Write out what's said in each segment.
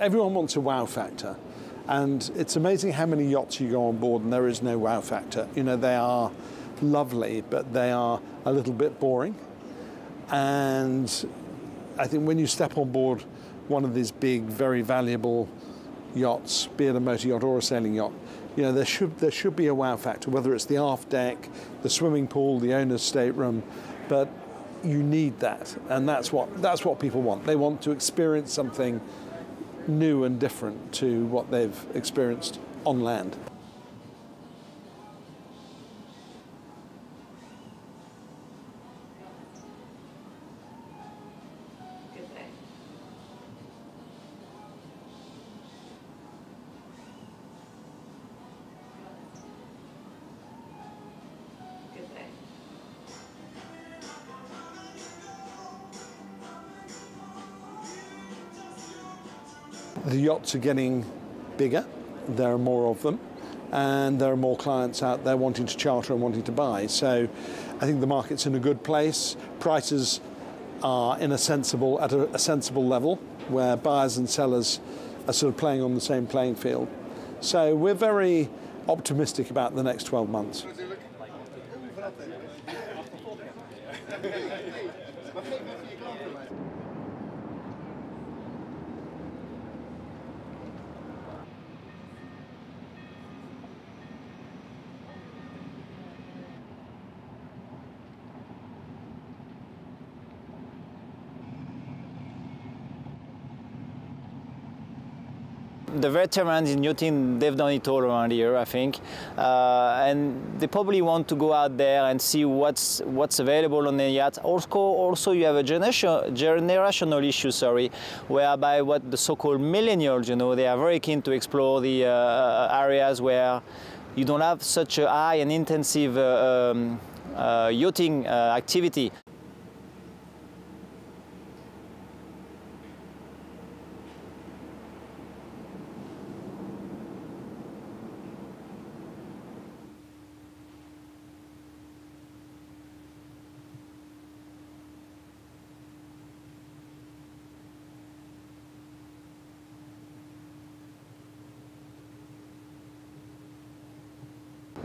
Everyone wants a wow factor. And it's amazing how many yachts you go on board and there is no wow factor. You know, they are lovely, but they are a little bit boring. And I think when you step on board one of these big, very valuable yachts, be it a motor yacht or a sailing yacht, you know, there should, there should be a wow factor, whether it's the aft deck, the swimming pool, the owner's stateroom, but you need that. And that's what, that's what people want. They want to experience something new and different to what they've experienced on land. The yachts are getting bigger, there are more of them, and there are more clients out there wanting to charter and wanting to buy. So I think the market's in a good place. Prices are in a sensible at a, a sensible level where buyers and sellers are sort of playing on the same playing field. So we're very optimistic about the next 12 months. The veterans in yachting, they've done it all around here, I think, uh, and they probably want to go out there and see what's what's available on the yacht. Also, also you have a generation, generational issue, sorry, whereby what the so-called millennials, you know, they are very keen to explore the uh, areas where you don't have such a high and intensive uh, um, uh, yachting uh, activity.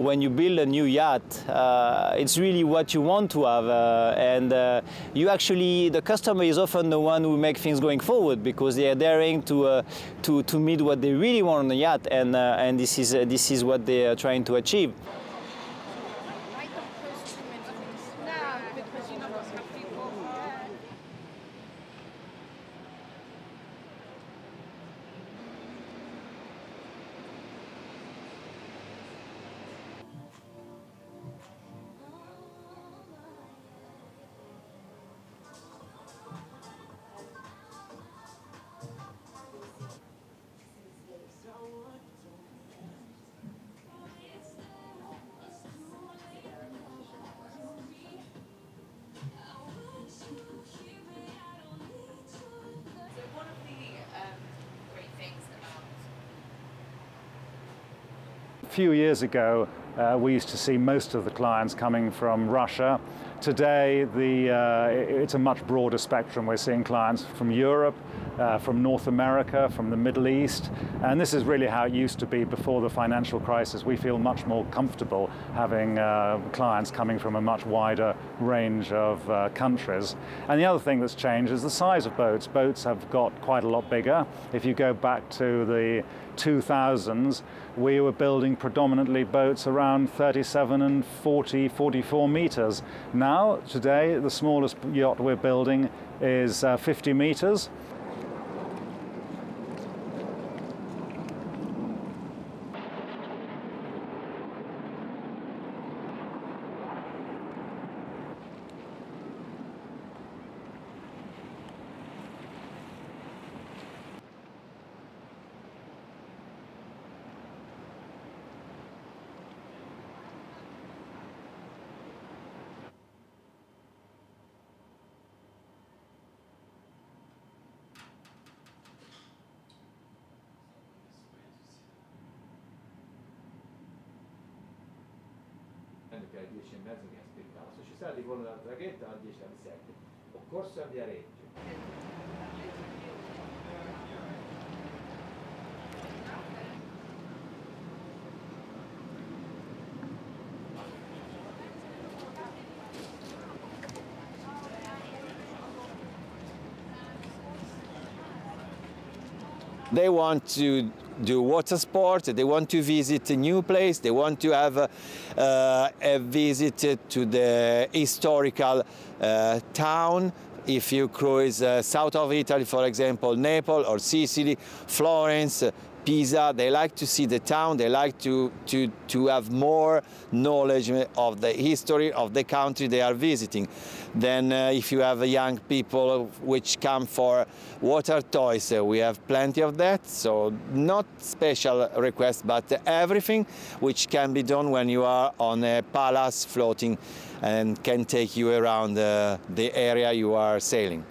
When you build a new yacht, uh, it's really what you want to have, uh, and uh, you actually the customer is often the one who makes things going forward because they are daring to uh, to to meet what they really want on the yacht, and uh, and this is uh, this is what they are trying to achieve. Few years ago, uh, we used to see most of the clients coming from Russia. Today, the, uh, it's a much broader spectrum. We're seeing clients from Europe, uh, from North America, from the Middle East, and this is really how it used to be before the financial crisis. We feel much more comfortable having uh, clients coming from a much wider range of uh, countries. And the other thing that's changed is the size of boats. Boats have got quite a lot bigger. If you go back to the 2000s, we were building predominantly boats around 37 and 40, 44 meters. Now, today, the smallest yacht we're building is uh, 50 meters. Che alle 10 e mezza mi aspettava. Stava di volo della traghetto alle 10 alle 7. Ho corso a Viareggio. They want to do water sports, they want to visit a new place, they want to have a, uh, a visit to the historical uh, town. If you cruise uh, south of Italy, for example, Naples or Sicily, Florence, Pisa, they like to see the town, they like to, to, to have more knowledge of the history of the country they are visiting. Then uh, if you have young people which come for water toys, uh, we have plenty of that. So not special requests, but everything which can be done when you are on a palace floating and can take you around uh, the area you are sailing.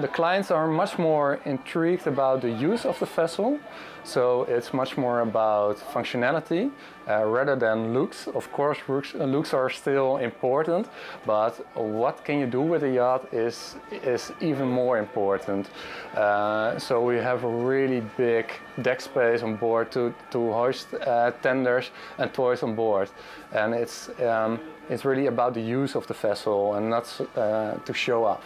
The clients are much more intrigued about the use of the vessel, so it's much more about functionality uh, rather than looks. Of course, looks, uh, looks are still important, but what can you do with a yacht is, is even more important. Uh, so we have a really big deck space on board to, to hoist uh, tenders and toys on board. And it's, um, it's really about the use of the vessel and not uh, to show off.